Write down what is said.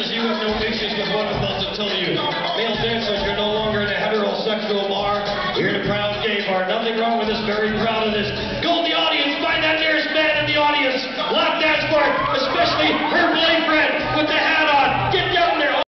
dancers, you have no issues with what I'm about to tell you. Male dancers, you're no longer in a heterosexual bar. You're in a proud gay bar. Nothing wrong with this. Very proud of this. Go to the audience. Find that nearest man in the audience.